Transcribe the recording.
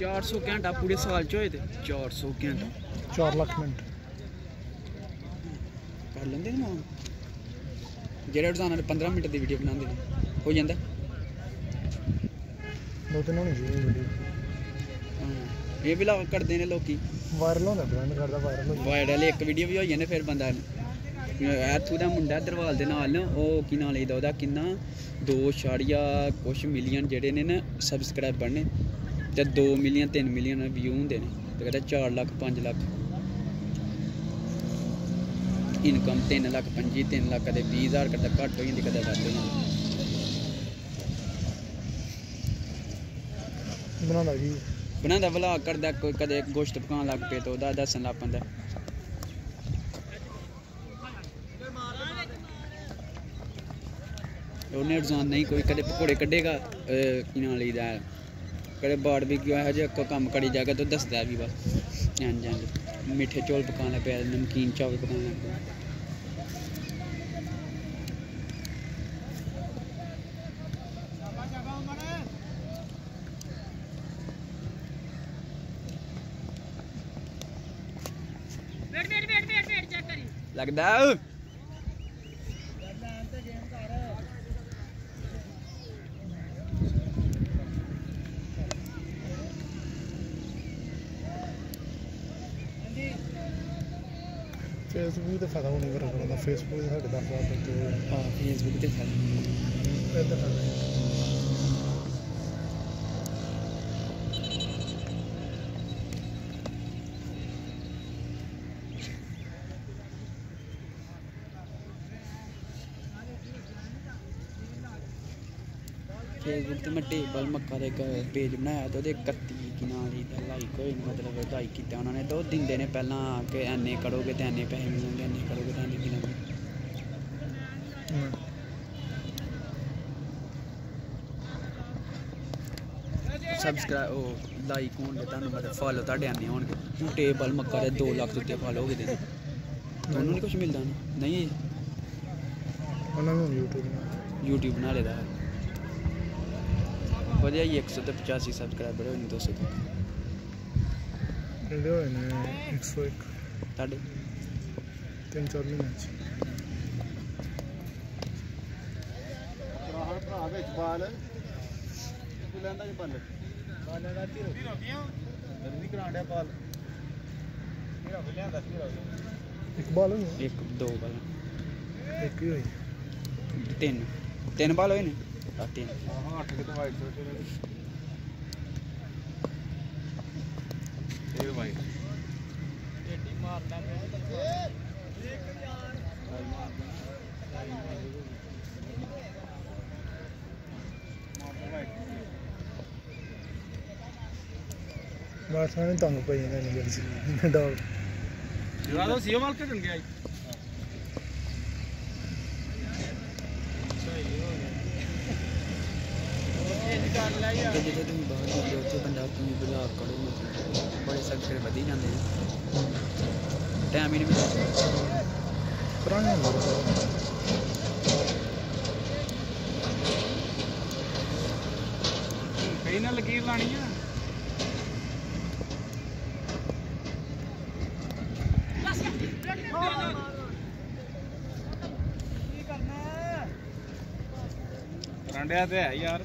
400 ਘੰਟਾ ਪੂਰੇ ਸਾਲ ਚ ਹੋਏ ਤੇ 400 ਘੰਟਾ 4 ਲੱਖ ਮਿੰਟ ਕਰ ਲੈਂਦੇ ਨਾ ਜਿਹੜੇ ਰੋਜ਼ਾਨਾ ਦੇ 15 ਮਿੰਟ ਦੀ ਵੀਡੀਓ ਬਣਾਉਂਦੇ ਨੇ ਹੋ ਜਾਂਦਾ ਦੋ ਤਿੰਨ ਹੋਣੀ ਚਾਹੀਦੀ ਵੀਡੀਓ। ਇਹ ਵੀ ਲਾ ਕਰਦੇ ਨੇ ਲੋਕੀ ਵਾਇਰਲ ਹੁੰਦਾ ਬ੍ਰਾਂਡ ਕਰਦਾ ਵਾਇਰਲ ਹੋ ਜਾਂਦਾ ਵਾਇਰਲ ਇੱਕ ਵੀਡੀਓ ਵੀ ਹੋਈ ਜਾਂਦੇ ਫਿਰ ਬੰਦਾ ਐਥੂ ਦਾ ਮੁੰਡਾ ਦਰਵਾਲ ਦੇ ਨਾਲ ਉਹ ਕੀ ਨਾਂ ਲਈਦਾ ਉਹਦਾ ਕਿੰਨਾ 2 ਕੁਛ ਮਿਲੀਅਨ ਜਿਹੜੇ ਨੇ ਨਾ ਸਬਸਕ੍ਰਾਈਬਰ ਨੇ ਤੇ 2 ਮਿਲੀਅਨ 3 ਮਿਲੀਅਨ ਵਿਊ ਹੁੰਦੇ ਨੇ ਤੇ ਕਹਿੰਦਾ 4 ਲੱਖ 5 ਲੱਖ। ਇਨਕਮ 3 ਲੱਖ 25 3 ਲੱਖ ਕਦੇ 20000 ਕਦੇ ਘੱਟ ਹੋ ਜਾਂਦੀ ਕਦੇ ਵੱਧ ਹੋ ਜਾਂਦੀ। ਬਣਾਉਂਦਾ ਜੀ ਬਣਾਉਂਦਾ ਵਲੌਗ ਕਰਦਾ ਕੋਈ ਕਦੇ ਗੋਸ਼ਤ ਪਕਾਉਣ ਲੱਗ ਪਏ ਤਾਂ ਉਹਦਾ ਦੱਸਣ ਲੱਗ ਪੈਂਦਾ। ਉਹਨੇ ਰਜ਼ਾਨ ਨਹੀਂ ਕੋਈ ਕਦੇ ਪਕੌੜੇ ਕੱਢੇਗਾ ਕੀ ਨਾਂ ਲਈਦਾ ਹੈ, ਕਦੇ ਬਾੜ ਵੀ ਕਿਉਂ ਇਹੋ ਜਿਹਾ ਕੋਈ ਕੰਮ ਕਰੀ ਜਾਗਾ ਤਾਂ ਦੱਸਦਾ ਵੀ ਬਸ। ਇੰਝ ਇੰਝ ਮਿੱਠੇ ਚੌਲ ਪਕਾਉਣ ਲੱਗ ਪਿਆ ਨਮਕੀਨ ਚਾਵਲ ਪਕਾਉਣ ਲੱਗ ਪਿਆ। ਲੱਗਦਾ? ਫੇਸਬੁੱਕ ਤੇ ਫਾਇਦਾ ਹੋਣੀ ਕਰਦਾ ਫੇਸਬੁੱਕ ਤੇ ਸਾਡੇ 10000 ਤੇ ਹਾਂ ਫੇਸਬੁੱਕ ਤੇ ਫੈਲ ਇਹ ਤਾਂ ਫਾਇਦਾ। ਫੇਸਬੁੱਕ ਤੇ ਮੈਂ ਟੇਬਲ ਮੱਕਾ ਦੇ ਇੱਕ ਪੇਜ ਬਣਾਇਆ ਤੇ ਉਹਦੇ 31 ਕੀ ਨਾਂ ਦੀ ਲਾਈਕ ਹੋਏ ਮਤਲਬ ਲਾਈਕ ਕੀਤਾ ਉਹਨਾਂ ਨੇ ਤੇ ਉਹ ਦਿੰਦੇ ਨੇ ਪਹਿਲਾਂ ਕਿ ਐਨੇ ਕਰੋਗੇ ਤੇ ਐਨੇ ਪੈਸੇ ਮਿਲਣਗੇ ਐਨੇ ਕਰੋਗੇ ਤੇ ਐਨੇ ਮਿਲਣਗੇ। ਸਬਸਕ੍ਰਾਈਬ ਉਹ ਲਾਈਕ ਹੋਣਗੇ ਤੁਹਾਨੂੰ ਮਤਲਬ ਫਾਲੋ ਤੁਹਾਡੇ ਆਨੇ ਹੋਣਗੇ। ਹੁਣ ਟੇਬਲ ਮੱਕਾ ਦੇ 2 ਲੱਖ ਉੱਤੇ ਫਾਲੋ ਹੋ ਗਏ ਤੁਹਾਨੂੰ ਨਹੀਂ ਕੁਝ ਮਿਲਦਾ ਨਹੀਂ। ਉਹਨਾਂ ਨੂੰ YouTube YouTube ਬਣਾ ਲੇਦਾ ਵਧੀਆ ਹੀ 100 ਤੇ 85 ਸਬਸਕ੍ਰਾਈਬਰ ਹੋਏ ਨੇ 200 ਤੱਕ ਕਹਿੰਦੇ ਹੋਏ ਨੇ 101 ਤੁਹਾਡੇ ਤਿੰਨ ਚਾਰ ਮਹੀਨੇ ਚ ਭਰਾ ਭਰਾ ਵਿੱਚ ਬਾਲ ਤੂੰ ਲੈਂਦਾ ਕਿ ਬੱਲ ਬਾਲਾਂ ਦਾ ਧੀਰੋ ਧੀਰੋ ਕਿਉਂ ਨਹੀਂ ਕਰਾਂਡਿਆ ਬਾਲ ਧੀਰੋ ਲਿਆਂਦਾ ਧੀਰੋ ਇੱਕ ਬਾਲ ਹੋਈ ਇੱਕ ਦੋ ਬਾਲ ਇੱਕ ਹੀ ਹੋਈ ਤਿੰਨ ਤਿੰਨ ਬਾਲ ਹੋਏ ਨੇ ਆ ਤਿੰਨ ਹਾਂ ਅੱਠ ਕਿਤੇ ਵਾਈਟ ਤੋਂ ਇਹ ਵਾਈਟ ਢੇਡੀ ਮਾਰਦਾ ਬਾਤ ਸਾਨੇ ਤੰਗ ਪਈ ਜਾਂਦੇ ਨੇ ਜਿਹੜੀ ਡੌਗ ਜਰਾ ਤਾਂ ਸੀਓ ਮਾਲ ਕੇ ਚਲ ਤੇ ਜਿੱਥੇ ਤੁਸੀਂ ਬਾਹਰ ਜਾਂਦੇ ਹੋ ਉੱਥੇ ਬੰਦਾ ਤੁਸੀਂ ਬਲੌਗ ਕਰੋ ਮਤਲਬ ਬੜੇ ਸਬਸਕ੍ਰਾਈਬ ਵਧੀ ਜਾਂਦੇ ਨੇ ਟਾਈਮ ਹੀ ਨਹੀਂ ਮਿਲਦਾ। ਪੁਰਾਣੇ ਹੁੰਦੇ ਕਈ ਨਾਲ ਲਕੀਰ ਲਾਣੀ ਆ। ਰਾਂਡਿਆ ਤੇ ਹੈ ਯਾਰ।